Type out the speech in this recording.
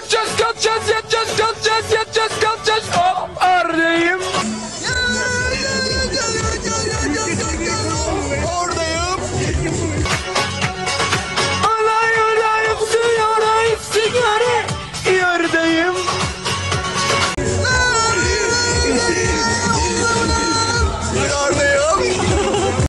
Kaçacağız kaçacağız just kalacağız